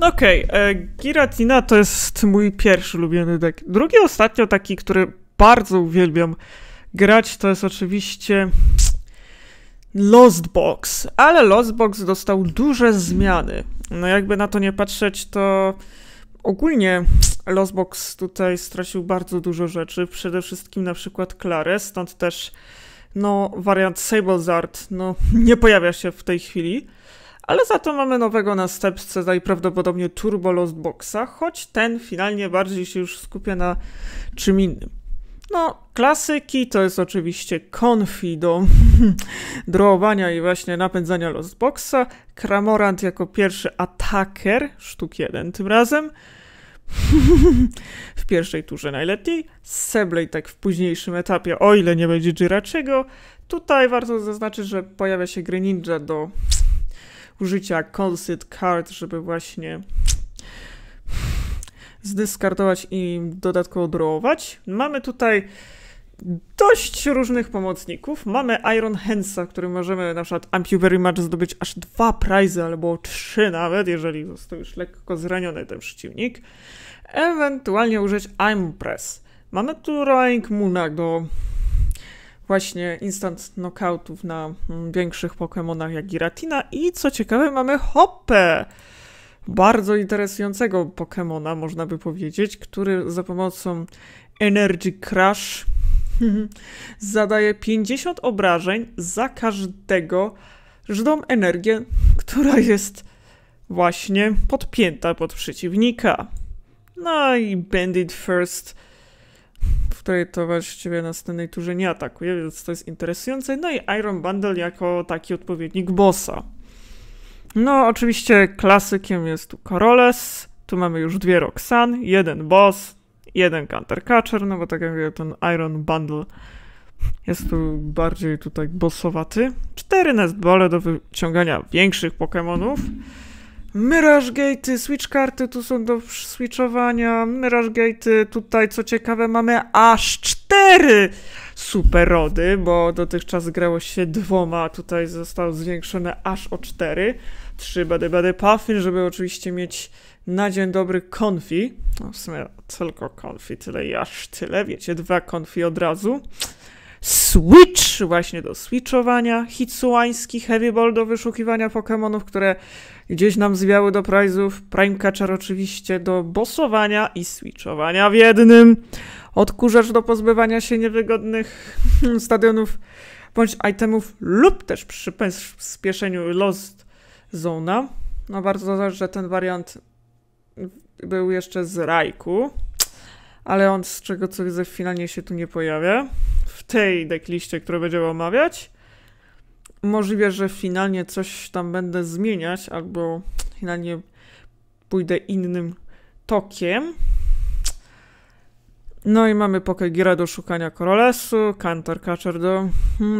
Okej, okay, Giratina to jest mój pierwszy ulubiony deck. Drugi ostatnio taki, który bardzo uwielbiam grać, to jest oczywiście Lost Box, ale Lost Box dostał duże zmiany. No jakby na to nie patrzeć, to ogólnie Lost Box tutaj stracił bardzo dużo rzeczy, przede wszystkim na przykład Klarę, stąd też no wariant Sablezard no nie pojawia się w tej chwili. Ale za to mamy nowego następcę, najprawdopodobniej Turbo Lost Boxa, choć ten finalnie bardziej się już skupia na czym innym. No, klasyki to jest oczywiście konfi do drołowania i właśnie napędzania Lostboxa. Kramorant jako pierwszy ataker, sztuk jeden tym razem. w pierwszej turze najlepiej. Sebley tak w późniejszym etapie, o ile nie będzie Jirachiego. Tutaj warto zaznaczyć, że pojawia się gry ninja do użycia Concealed Card, żeby właśnie zdyskartować i dodatkowo drołować. Mamy tutaj dość różnych pomocników. Mamy Iron Handsa, który możemy na przykład Ampu Very Much zdobyć aż dwa prizy, albo trzy nawet, jeżeli został już lekko zraniony ten przeciwnik. Ewentualnie użyć I'm Press. Mamy tu Roaring Moona do właśnie instant knockoutów na większych Pokémonach jak Giratina i co ciekawe mamy Hoppe, bardzo interesującego Pokémona, można by powiedzieć, który za pomocą Energy Crush zadaje 50 obrażeń za każdego żdą energię, która jest właśnie podpięta pod przeciwnika. No i Bandit First, w której to właściwie na następnej turze nie atakuje, więc to jest interesujące. No i Iron Bundle jako taki odpowiednik bossa. No, oczywiście klasykiem jest tu Coroles, tu mamy już dwie Roxan, jeden boss, jeden Counter Catcher, no bo tak jak mówię, ten Iron Bundle jest tu bardziej tutaj bossowaty. Cztery Nestbole do wyciągania większych Pokémonów. Mirage Gate'y, Switch karty tu są do switchowania. Mirage Gate'y, tutaj co ciekawe mamy aż cztery super rody, bo dotychczas grało się dwoma, tutaj zostało zwiększone aż o cztery. Trzy Bady Bady Puffin, żeby oczywiście mieć na dzień dobry konfi. No w sumie tylko konfi, tyle i aż tyle, wiecie, dwa konfi od razu. Switch właśnie do switchowania, Hitsuański Heavy Ball do wyszukiwania Pokémonów, które gdzieś nam zwiały do prizów, Prime Catcher oczywiście do bossowania i switchowania w jednym, odkurzacz do pozbywania się niewygodnych stadionów bądź itemów lub też przy spieszeniu Lost Zona. No bardzo zależy, że ten wariant był jeszcze z Rajku, ale on z czego co widzę finalnie się tu nie pojawia w tej deckliście, którą będziemy omawiać. Możliwe, że finalnie coś tam będę zmieniać, albo finalnie pójdę innym tokiem. No i mamy Pokegira do szukania Korolesu, Cantor Catcher do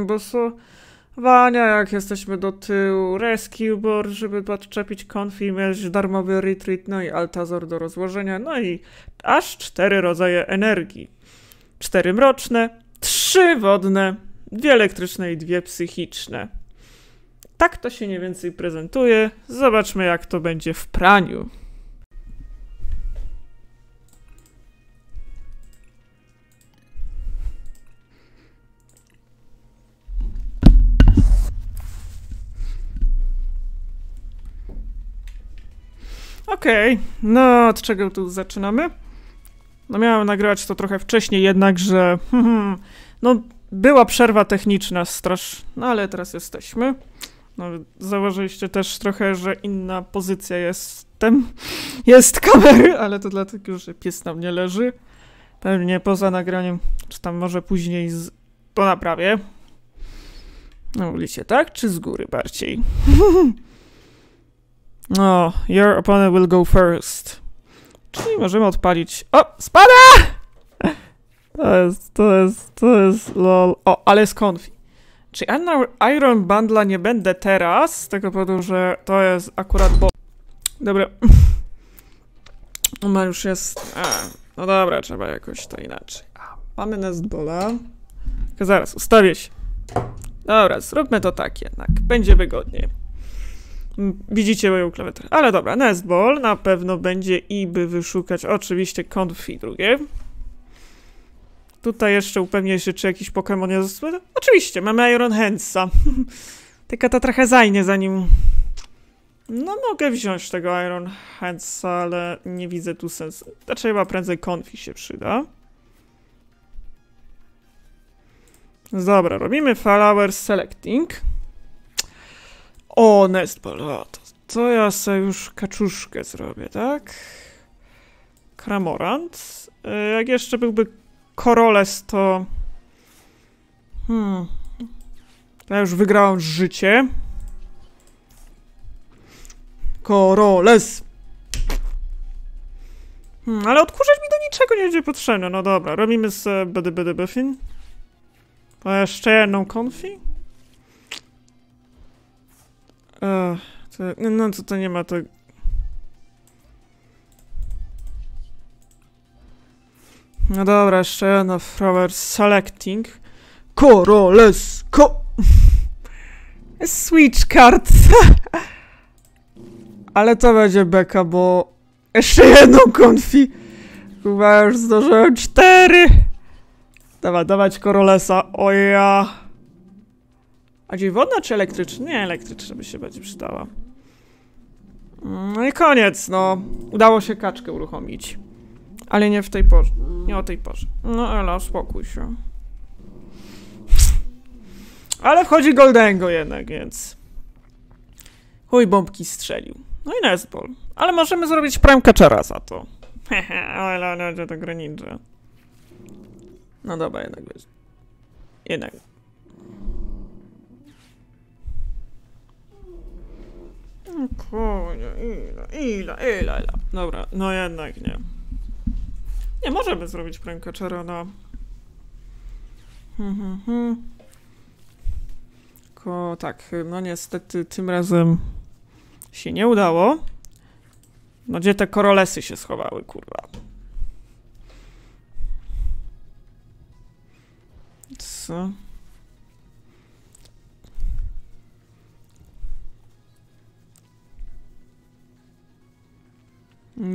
bossowania, jak jesteśmy do tyłu, Rescue Board, żeby podczepić konfi, mieć darmowy retreat, no i Altazor do rozłożenia, no i aż cztery rodzaje energii. Cztery mroczne, trzy wodne, dwie elektryczne i dwie psychiczne. Tak to się mniej więcej prezentuje. Zobaczmy, jak to będzie w praniu. Okej, okay. no od czego tu zaczynamy? No miałem nagrywać to trochę wcześniej, jednak, że no była przerwa techniczna strasz, no ale teraz jesteśmy. No, zauważyliście też trochę, że inna pozycja jestem, jest kamery, ale to dlatego, że pies nam nie leży. Pewnie poza nagraniem, czy tam może później z... to naprawię. No, ulicie, tak? Czy z góry bardziej? no, your opponent will go first. Czyli możemy odpalić... O! Spada! To jest, to jest, to jest lol. O, ale jest konfi. Czy Iron Bundla nie będę teraz, z tego powodu, że to jest akurat bo... Dobra. Ona już jest... A, no dobra, trzeba jakoś to inaczej. Mamy Nestbola. Zaraz, ustawię się. Dobra, zróbmy to tak jednak. Będzie wygodniej. Mm, Widzicie moją klawiaturę. Ale dobra, Nestball na pewno będzie i by wyszukać oczywiście Confi drugie. Tutaj jeszcze upewnię się, czy jakiś Pokémon jest... Oczywiście, mamy Iron Handsa. Tylko to trochę zajmie, zanim... No mogę wziąć tego Iron Handsa, ale nie widzę tu sensu. Znaczy chyba prędzej Confi się przyda. Dobra, robimy Flower Selecting. O, Nestball, o, to, to ja sobie już kaczuszkę zrobię, tak? Kramorant. E, Jak jeszcze byłby Koroles, to... Hmm... Ja już wygrałam życie. Koroles! Hmm, ale odkurzać mi do niczego nie będzie potrzebne. No dobra, robimy z BD BD Buffin. To jeszcze jedną konfi? Ech, to, no to, to nie ma to... No dobra, jeszcze jedna flower selecting. Koroles, ko... Switch card. Ale to będzie beka, bo jeszcze jedną konfi. Chyba już zdążyłem cztery. Dawać, dawać Korolesa. O ja. A gdzie wodna czy elektryczna? Nie, elektryczna by się bardziej przydała. No i koniec, no. Udało się kaczkę uruchomić. Ale nie w tej porze. Nie o tej porze. No Ela, spokój się. Ale wchodzi Goldengo jednak, więc... Chuj bombki strzelił. No i Nesball. Ale możemy zrobić Prime Catchera za to. Hehe, ale będzie to graninja. No dobra, jednak wiesz. Jednak. Spokojnie, ile, ile, ile, ile. Dobra, no jednak nie. Nie możemy zrobić Prime Catchera na... Hmm, hmm, hmm. Tylko tak, no niestety tym razem się nie udało. No gdzie te korolesy się schowały, kurwa. Co?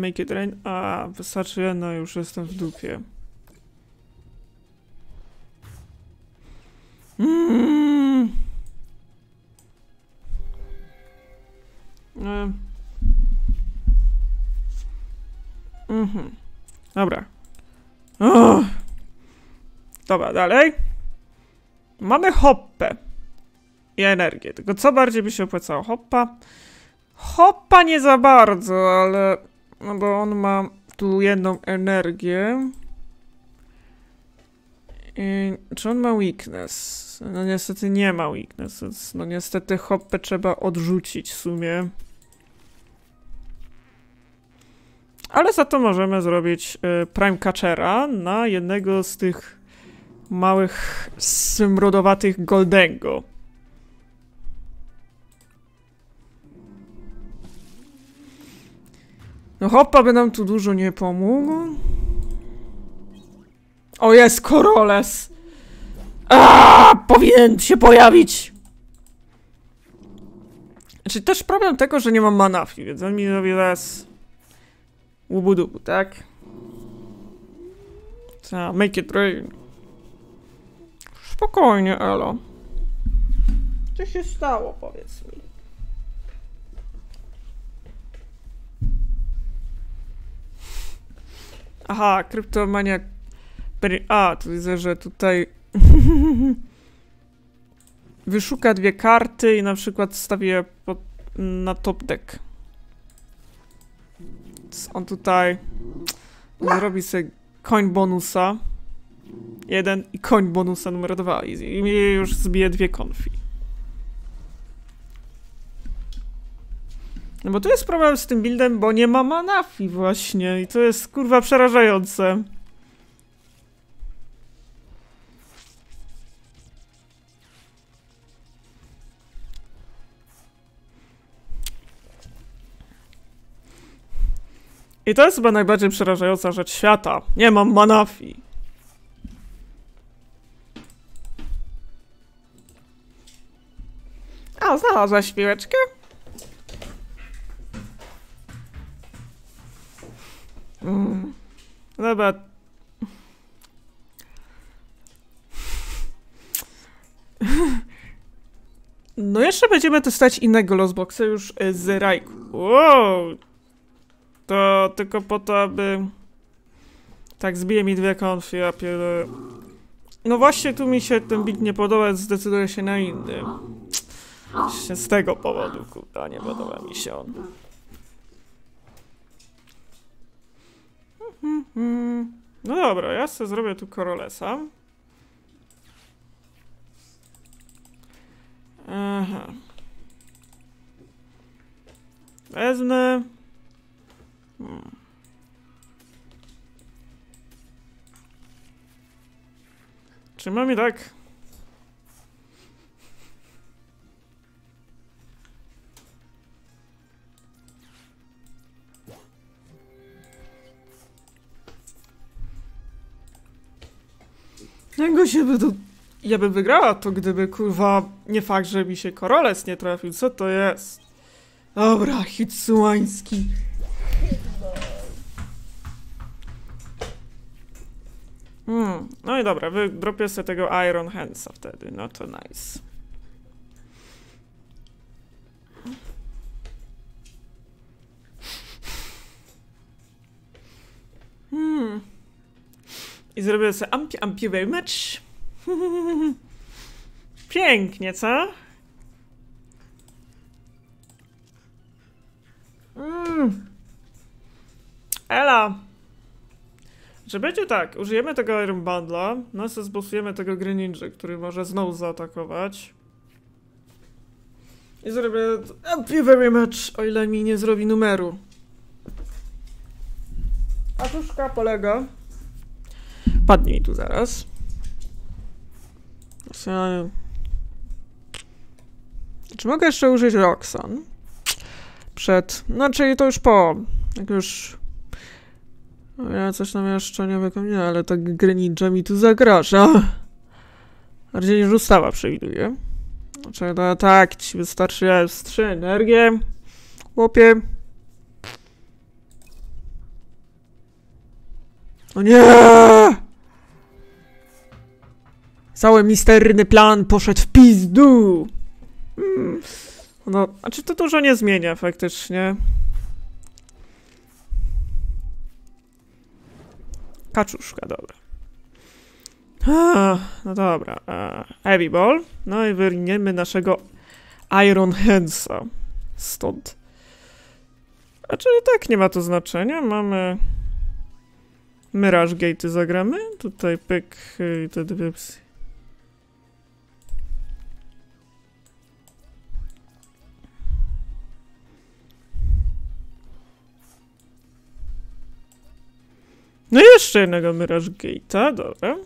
Make it rain. A, wystarczy jedno, już jestem w dupie. Mm. E. Mhm. Dobra. O. Dobra, dalej. Mamy hoppę i energię. Tylko co bardziej by się opłacało? Hoppa? Hoppa nie za bardzo, ale... No bo on ma tu jedną energię. I, czy on ma weakness? No niestety nie ma weakness, więc no niestety hoppę trzeba odrzucić w sumie. Ale za to możemy zrobić y, Prime Catchera na jednego z tych małych, smrodowatych Goldengo. No hoppa by nam tu dużo nie pomógł. O jest Koroles! A, powinien się pojawić! Znaczy też problem tego, że nie mam manafi, więc on mi robi teraz łubu tak? Ta, make it rain. Spokojnie, Elo. Co się stało, powiedz mi? Aha, kryptomania. Peri- A, tu widzę, że tutaj. Wyszuka dwie karty i na przykład stawi je pod, na top deck. Więc on tutaj zrobi sobie koń bonusa. Jeden i koń bonusa numer dwa. I, i już zbije dwie konfi. No bo tu jest problem z tym buildem, bo nie ma manafi właśnie i to jest kurwa przerażające. I to jest chyba najbardziej przerażająca rzecz świata. Nie mam manafi. A, znalazłaś piłeczkę? Mm. Dobra. No jeszcze będziemy testować innego losboxa już e, z Rajku. Wow! To tylko po to, aby... Tak, zbije mi dwie konfy, ja pierdolę. No właśnie tu mi się ten bit nie podoba, zdecyduję się na inny. Z tego powodu, kurwa, nie podoba mi się on. No dobra, ja sobie zrobię tu Korolesa. Aha. Wezmę... Hmm. Trzymam i tak. Czego się by to... Ja bym wygrała to, gdyby kurwa nie fakt, że mi się Koroles nie trafił. Co to jest? Dobra, Hitsuański. Hmm, no i dobra, wydropię sobie tego Iron Handsa wtedy, no to nice. I zrobię sobie ampi, ampi very much. Pięknie, co? Mm. Ela. Że będzie tak, użyjemy tego Iron Bundla, no sobie zbosujemy tego Greninja, który może znowu zaatakować. I zrobię thank very much, o ile mi nie zrobi numeru. A tuszka polega. Padnie mi tu zaraz. Czy mogę jeszcze użyć Roxan? Przed, no czyli to już po, jak już ja coś tam jeszcze nie wykonuję, ale tak Greninja mi tu zagraża. Bardziej niż ustawa przewiduje. Znaczy, no tak, ci wystarczy S3 energię. Chłopie. O nie! Cały misterny plan poszedł w pizdu! Hmm. No, znaczy to dużo nie zmienia faktycznie. Kaczuszka, dobra. A, no dobra. Heavy Ball. No i wyrniemy naszego Iron Handsa. Stąd. A czyli tak nie ma to znaczenia. Mamy Mirage Gate'y zagramy. Tutaj pyk i te dwie psy. No i jeszcze jednego Mirage Gate'a, dobra.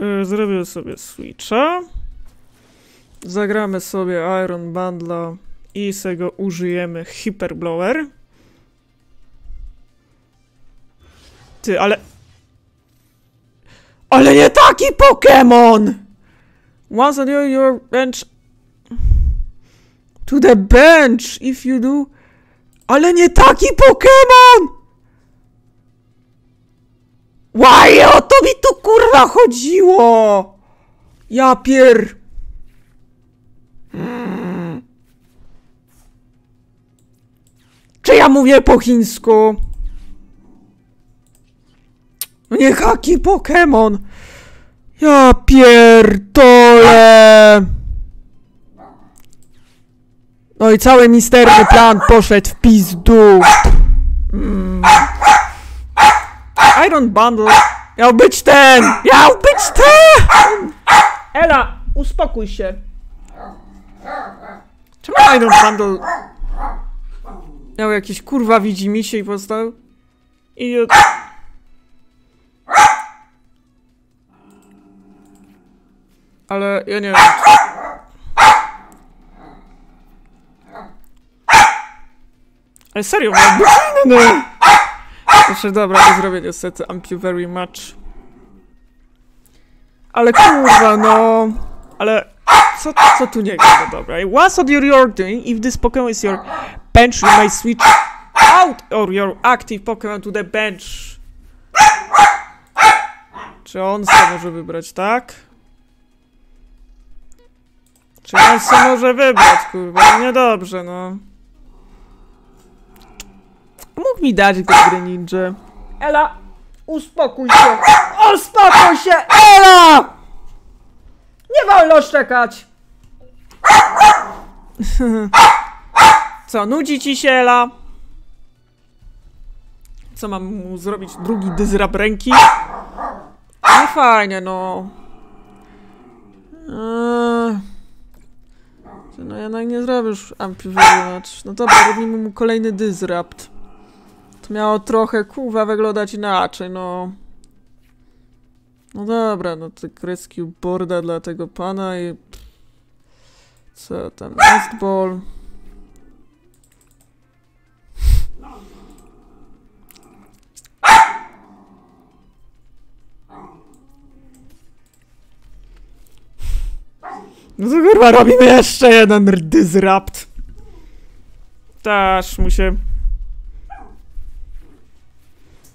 E, zrobię sobie Switcha. Zagramy sobie Iron Bundla i z tego użyjemy Hyperblower. Ty, ale... Ale nie taki Pokémon! Once on your bench To the bench, if you do. Ale nie taki Pokémon! Łaj, o to mi tu kurwa chodziło! Ja pier... Hmm. Czy ja mówię po chińsku? No nie haki Pokémon! Ja pierdolę! No i cały misterny plan poszedł w pizdu. Mm. Iron Bundle miał być ten! Miał być ten! Ela, uspokój się. Czemu Iron Bundle miał jakieś kurwa widzi się i powstał? Idiot. Ale ja nie wiem. Ale serio, mam no. Znaczy, dobra, to zrobię niestety. Amp you very much. Ale kurwa, no. Ale Co, co tu nie gra? No dobra. Once on your, doing, if this Pokemon is your bench, you may switch out or your active Pokemon to the bench. Czy on sobie może wybrać, tak? Czy on sobie może wybrać, kurwa? No niedobrze, no. Mógł mi dać tę grę ninja. Ela, uspokój się! Uspokój się! Ela! Nie wolno szczekać! Co, nudzi ci się, Ela? Co, mam mu zrobić? Drugi dyzrab ręki? No fajnie, no. Eee. No jednak nie zrobisz amplifikacz. No dobra, robimy mu kolejny dysrupt. Miało trochę, kurwa, wyglądać inaczej, no. No dobra, no to rescue boarda dla tego pana i... Co tam, nest ball. No to kurwa, robimy jeszcze jeden dysrupt. Też mu się...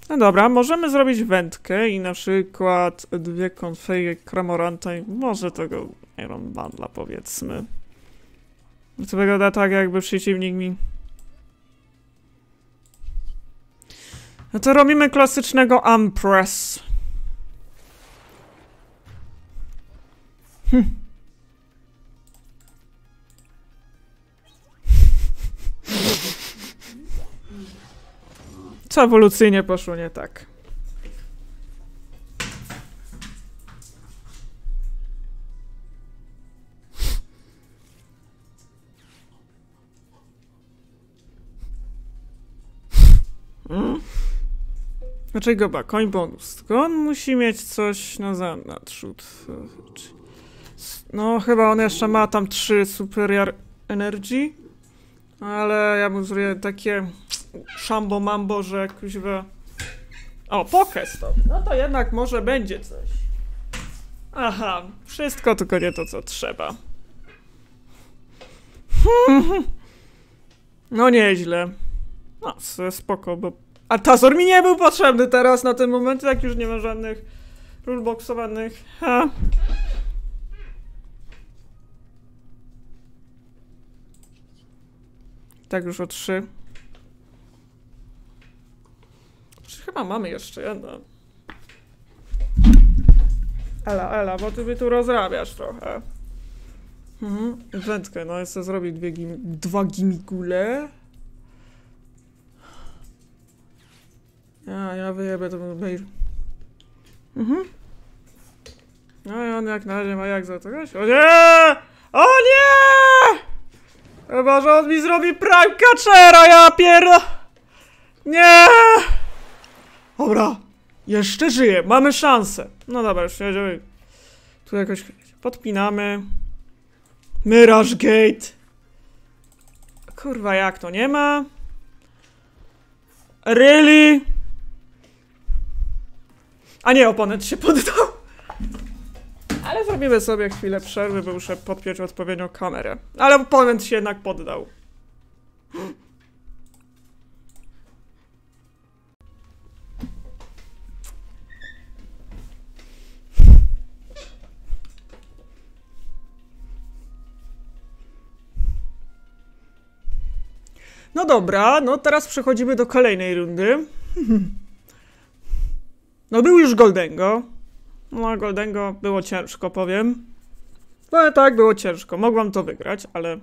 No dobra, możemy zrobić wędkę i na przykład dwie konfeje kramoranta i może tego Iron Bundla powiedzmy. To wygląda tak, jakby przeciwnik mi... No to robimy klasycznego Ampress. Hm. Co ewolucyjnie poszło nie tak? Mm. Dlaczego ba? Koń bonus. Tylko on musi mieć coś na zanadrzut. No, chyba on jeszcze ma tam trzy superior energy. Ale ja mu zrobię takie szambo mambo, że kuźwa... O, Pokestop. No to jednak może będzie coś. Aha, wszystko tylko nie to, co trzeba. No nieźle. No, spoko, bo... A Tazor mi nie był potrzebny teraz na ten moment, jak już nie ma żadnych ruleboxowanych. Ha. Tak już o trzy. Chyba mamy jeszcze jedno. Ela, Ela, bo ty mnie tu rozrabiasz trochę. Mhm, wędkę, no chcę zrobić dwie gim dwa gimigule. Ja, ja wyjebę to mail. Mhm. No i on jak na razie ma jak za to. O nie! O nie! Chyba, że on mi zrobi prime catchera, ja pierda... Nie! Dobra, jeszcze żyje, mamy szansę. No dobra, już jedziemy. Tu jakoś podpinamy. Mirage Gate. Kurwa, jak to nie ma? Really? A nie, oponent się poddał. Ale zrobimy sobie chwilę przerwy, bo muszę podpiąć odpowiednią kamerę. Ale oponent się jednak poddał. No dobra, no teraz przechodzimy do kolejnej rundy. No był już Goldengo. No Goldengo było ciężko, powiem. No tak, było ciężko. Mogłam to wygrać, ale...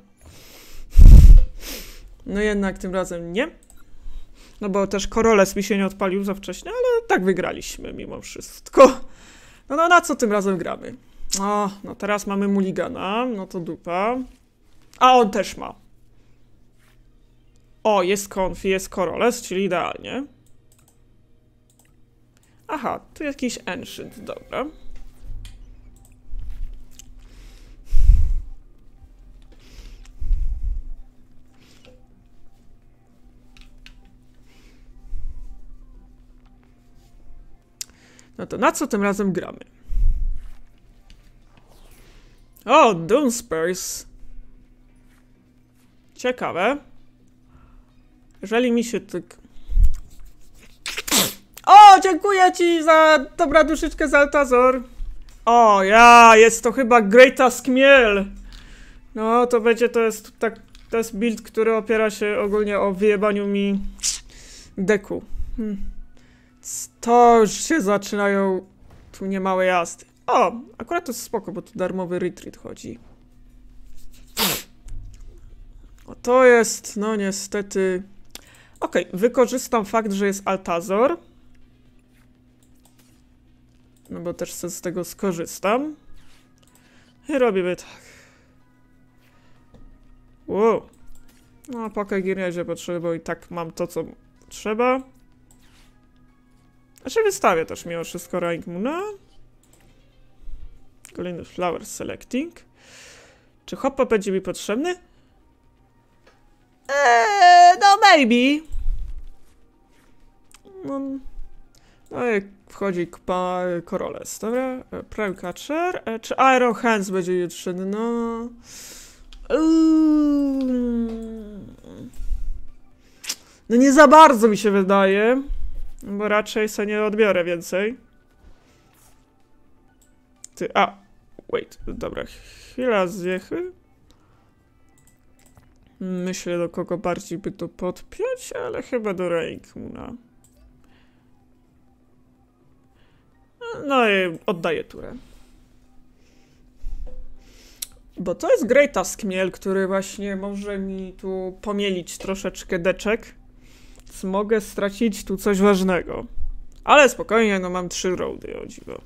No jednak tym razem nie. No bo też Koroles mi się nie odpalił za wcześnie, ale tak wygraliśmy mimo wszystko. No, no na co tym razem gramy? O, no teraz mamy Muligana, no to dupa. A on też ma. O, jest Confi, jest Koroles, czyli idealnie. Aha, tu jakiś Ancient, dobra. No to na co tym razem gramy? O, Doomspurs. Ciekawe. Jeżeli mi się tak... O, dziękuję ci za dobra duszyczkę z Altazor. O, ja, jest to chyba Greata Skmiel. No, to będzie, to jest tak, to jest build, który opiera się ogólnie o wyjebaniu mi deku. Hmm. To już się zaczynają tu niemałe jazdy. O, akurat to jest spoko, bo tu darmowy retreat chodzi. O, to jest, no niestety... Okej, wykorzystam fakt, że jest Altazor. No bo też z tego skorzystam. I robimy tak. Wow. No, pokę gierniezie potrzeby, bo i tak mam to, co trzeba. Znaczy wystawię też mimo wszystko rank Moona. Kolejny flower selecting. Czy hoppa będzie mi potrzebny? Eee, no maybe. No, no i wchodzi kpa Coroles, dobra? E, Prime Catcher. E, Czy Iron Hands będzie jeszcze? No... No nie za bardzo mi się wydaje. Bo raczej sobie nie odbiorę więcej. Ty, a, wait, dobra, chwila zjechy. Myślę, do kogo bardziej by to podpiąć, ale chyba do Rankmuna. No i oddaję turę. Bo to jest Great Taskmiel, który właśnie może mi tu pomielić troszeczkę deczek. Więc mogę stracić tu coś ważnego. Ale spokojnie, no mam trzy roady, o dziwo.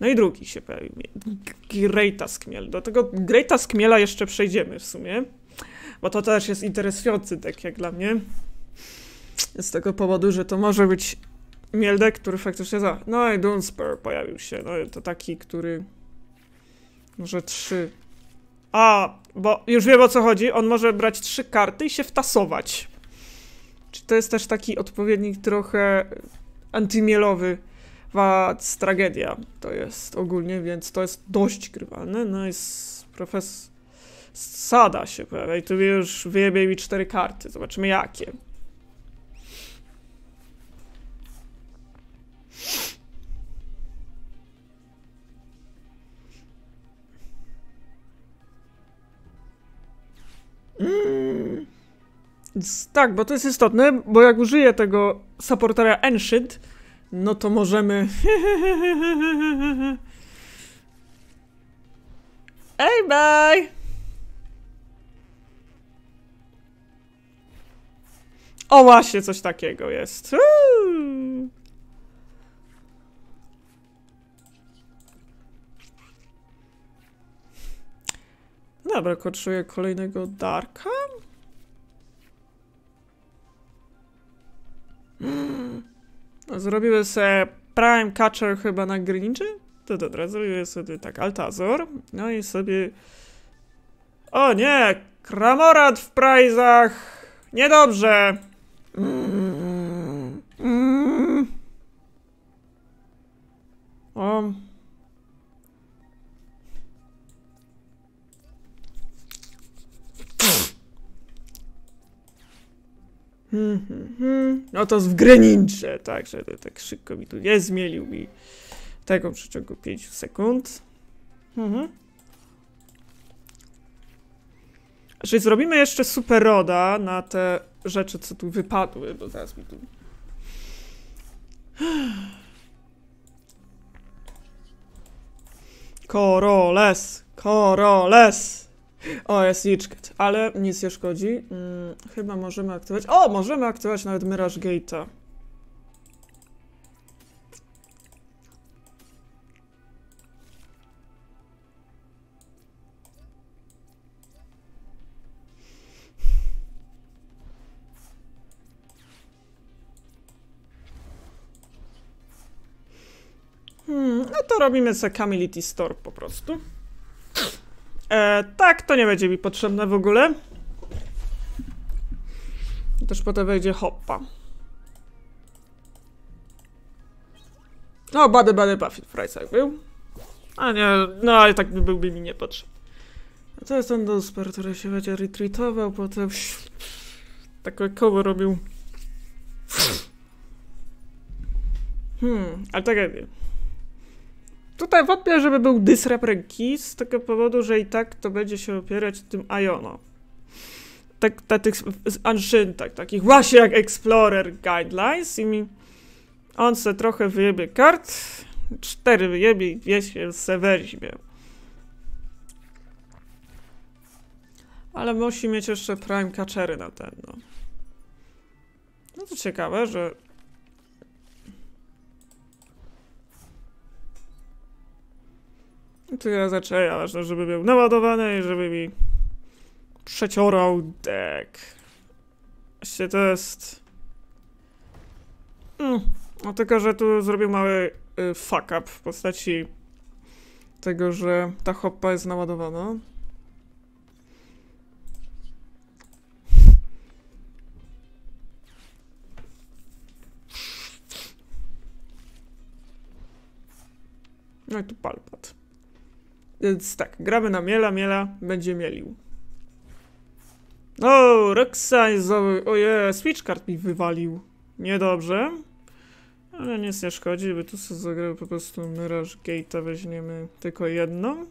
No i drugi się pojawił. Great Taskmiel. Do tego Great Taskmiela jeszcze przejdziemy w sumie. Bo to też jest interesujący deck jak dla mnie. Z tego powodu, że to może być Mieldek, który faktycznie za... No i Dunspur pojawił się. No to taki, który... Może trzy... A, bo już wiem o co chodzi. On może brać trzy karty i się wtasować. Czy to jest też taki odpowiednik trochę antymielowy? Wac tragedia to jest ogólnie, więc to jest dość grywalne. No jest profesor... Sada się pojawia i tu już wyjebie mi cztery karty. Zobaczymy jakie. Mm. Tak, bo to jest istotne, bo jak użyję tego supportera Ancient, no to możemy... Ej, bye! O, właśnie, coś takiego jest. Uuu. Dobra, koczuję kolejnego Darka. No, Zrobiły sobie Prime Catcher chyba na Greninja? To dobra, zrobiły sobie tak Altazor. No i sobie... O nie! Kramorant w prizach! Niedobrze! Mm. Mm. Hmm, hmm, hmm. No to w Greninże, także tak szybko mi tu nie zmielił mi tego w przeciągu 5 sekund. Mhm. Czyli zrobimy jeszcze super roda na te rzeczy, co tu wypadły, bo zaraz mi tu... Koroles! Koroles! O, jest Lichket, ale nic nie szkodzi. Hmm, chyba możemy aktywować... O, możemy aktywować nawet Mirage Gate'a. Robimy sobie Camility Store po prostu. E, tak, to nie będzie mi potrzebne w ogóle. Też potem wejdzie hoppa. O, bady, bady, Buffy w rajcach był. A nie, no ale tak by byłby mi niepotrzebny. A to jest ten Dusper, który się będzie retreatował, potem takie koło robił. Hmm, ale tak jak wiem. Tutaj wątpię, żeby był Disrap ręki, z tego powodu, że i tak to będzie się opierać tym Iono. Tak, na tych z Ancientach, takich właśnie jak Explorer Guidelines i mi on se trochę wyjebie kart, cztery wyjebie i dwie się se weźmie. Ale musi mieć jeszcze Prime Catchery na ten, no. No to ciekawe, że Ja zaczęła, żeby był naładowany i żeby mi przeciorał deck. Właściwie to jest... Mm. No tylko, że tu zrobił mały y, fuck up w postaci tego, że ta hoppa jest naładowana. No i tu palpat. Więc tak, gramy na Miela, Miela będzie mielił. O, Roxanne znowu, oje, switch card mi wywalił. Niedobrze. Ale nic nie szkodzi, by tu sobie zagrał po prostu Mirage Gate'a, weźmiemy tylko jedną.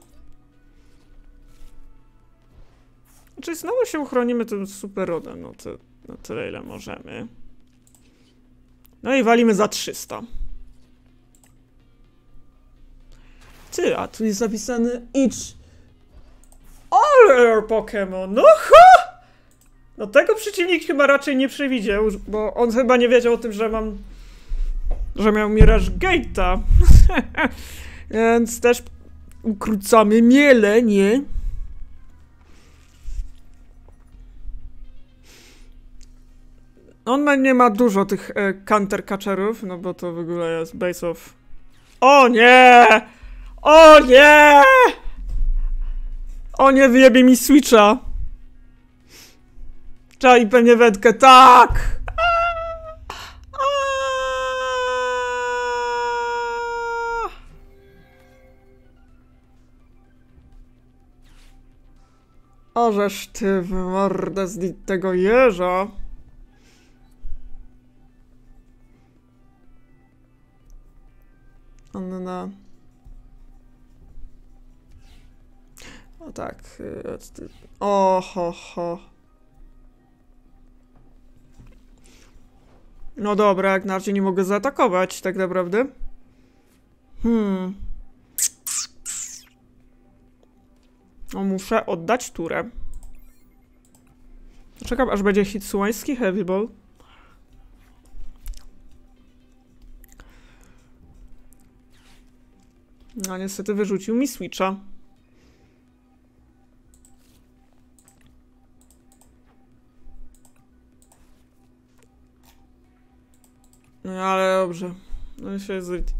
Znaczy znowu się uchronimy tym super rodem, no to na tyle ile możemy. No i walimy za 300. Ty, a tu jest napisane all your Pokémon. No ha! No tego przeciwnik chyba raczej nie przewidział, bo on chyba nie wiedział o tym, że mam... że miał Mirage Gate'a. Więc też ukrócamy miele, nie? On nie ma dużo tych e, counter catcherów, no bo to w ogóle jest base of... O nie! O nie! O nie, wyjebie mi Switcha. Czaj pewnie wędkę, tak! Ożeż ty w mordę z tego jeża. Anna. O tak. y, O, ho, ho. No dobra, jak na razie nie mogę zaatakować, tak naprawdę. Hmm. No muszę oddać turę. Czekam, aż będzie hitsułański heavy ball. No niestety wyrzucił mi switcha. No ale dobrze. No się z...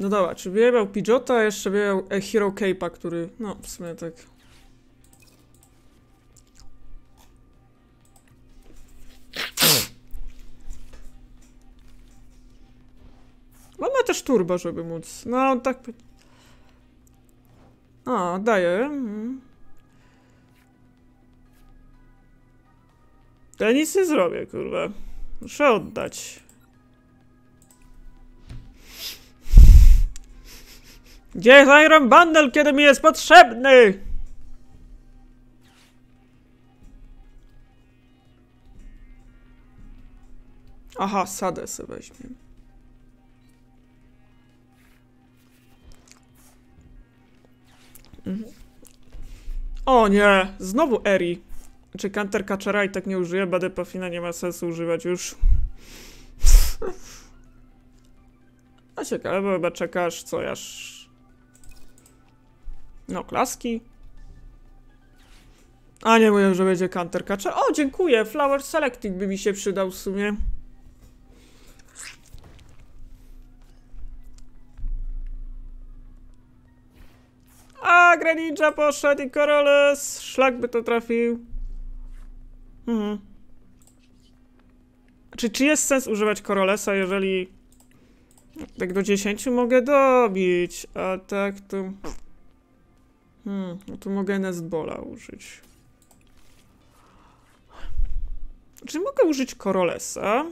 No dobra, czy wyjebał Pidgeota, jeszcze wyjebał e, Hero Cape'a, który... No, w sumie tak... On ma też turbo, żeby móc... No, tak... A, daję. Ja nic nie zrobię, kurwa. Muszę oddać. Gdzie jest Iron Bundle, kiedy mi jest potrzebny? Aha, sadę sobie weźmie. Mhm. O nie, znowu Eri. Czy Counter Catchera i tak nie użyję, Bady Puffina nie ma sensu używać już. A ciekawe, bo chyba czekasz, co jaż... No, klaski. A nie mówię, że będzie Counter Catcher. O, dziękuję, Flower Selecting by mi się przydał w sumie. A, Greninja poszedł i Koroles. Szlak by to trafił. Mhm. Czy, czy jest sens używać Corolesa, jeżeli tak do 10 mogę dobić, a tak to... Hmm, no to mogę Nestbola użyć. Czy mogę użyć Corolesa?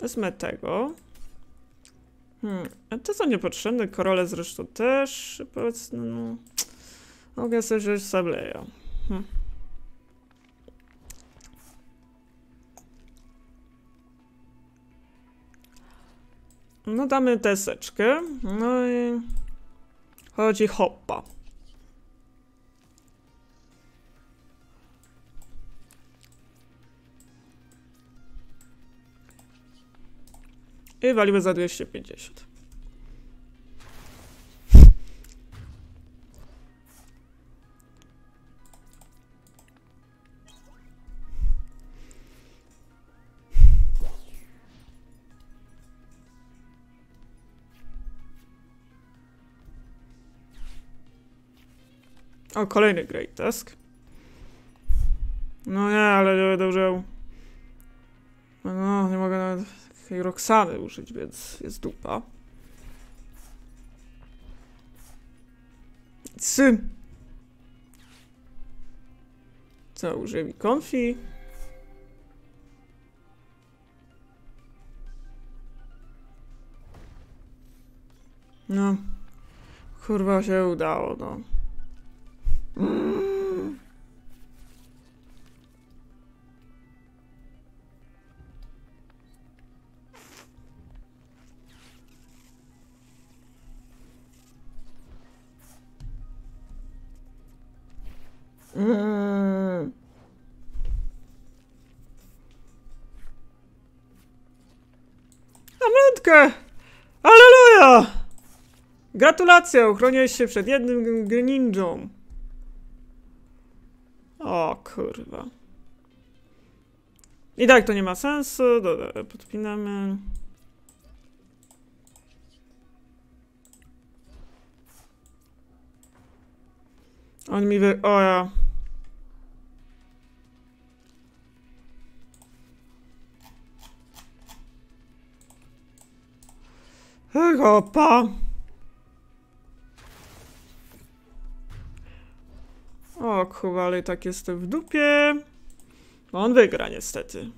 Wezmę tego. Hmm, to co niepotrzebne, Korole zresztą też, powiedzmy, no... Mogę sobie wziąć Sableya. Hmm. No damy teseczkę. No i chodzi hoppa. I walimy za 250. O, kolejny Great Task. No nie, ale nie będę użył. No, nie mogę nawet takiej Roxany użyć, więc jest dupa. Cy. Co, użyję mi konfi? No. Kurwa się udało, no. Gratulacje, ochroniłeś się przed jednym ninją. O kurwa. I tak to nie ma sensu. Dobra, podpinamy. On mi wy... O ja. Hopa. Kurwa, ale tak jestem w dupie. No on wygra niestety.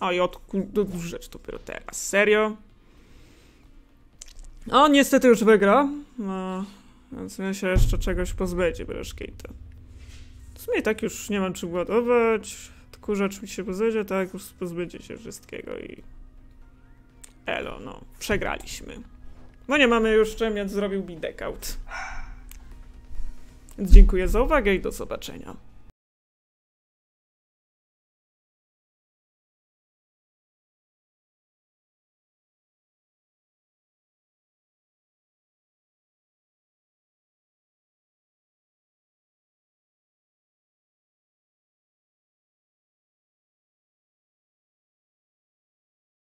O i od, od rzecz dopiero teraz. Serio? On niestety już wygra. No, więc ja się jeszcze czegoś pozbędzie Breszkejta. W sumie tak już nie mam czym ładować. Tkurzacz mi się pozbędzie, tak już pozbędzie się wszystkiego i... Elo, no. Przegraliśmy. No nie mamy już czym, więc zrobił mi dekout. Dziękuję za uwagę i do zobaczenia.